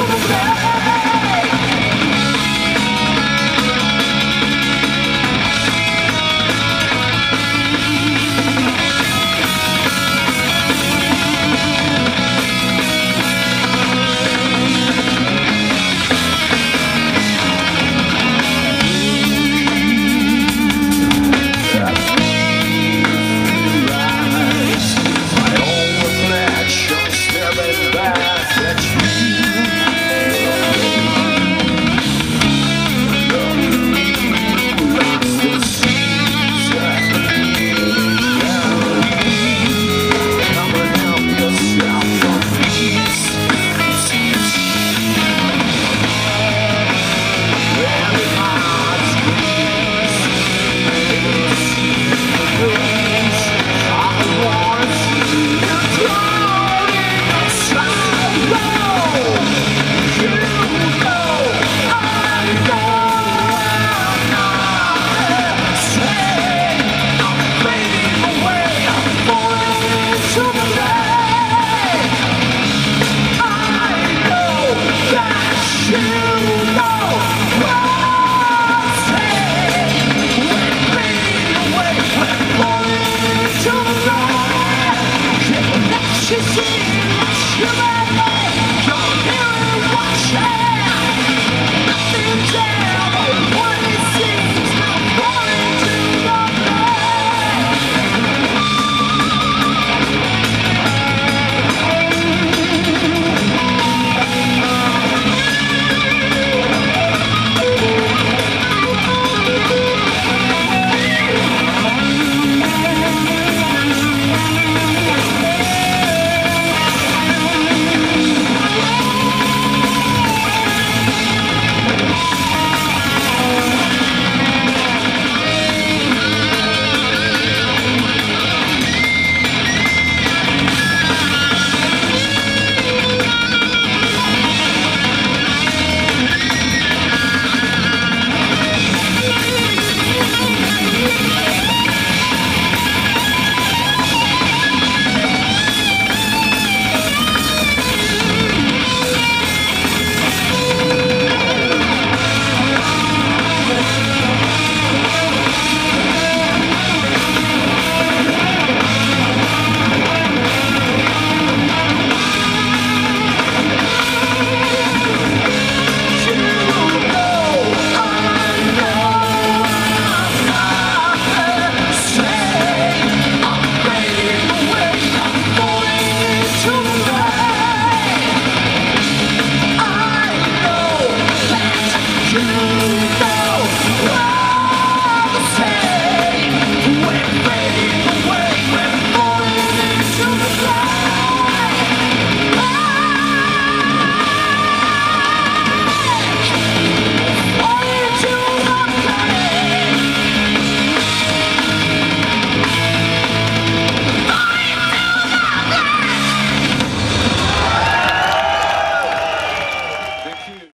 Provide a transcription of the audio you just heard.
Música